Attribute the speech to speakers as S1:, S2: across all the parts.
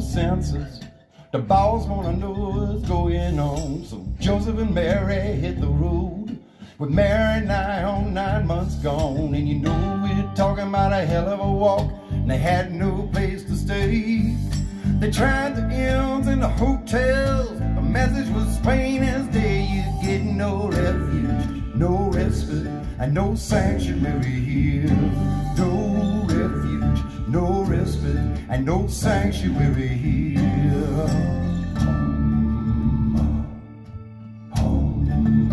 S1: senses. The boss wanna know what's going on. So Joseph and Mary hit the road. With Mary nigh on nine months gone. And you know we're talking about a hell of a walk. And they had no place to stay. They tried the inns and the hotels. The message was plain as day. You get no refuge, no respite, and no sanctuary here. No no sanctuary here. Home, home,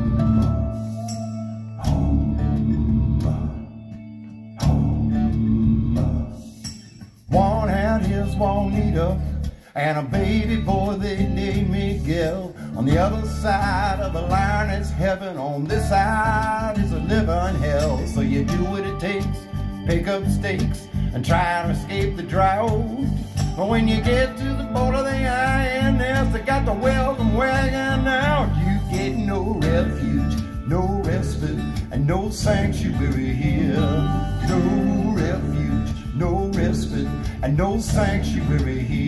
S1: home. Juan had his Juanita and a baby boy they named Miguel. On the other side of the line is heaven, on this side is a living hell. So you do what it takes, pick up stakes, and try to escape the drought. But when you get to the border, the INS, they got the welcome wagon out. You get no refuge, no respite, and no sanctuary here. No refuge, no respite, and no sanctuary here.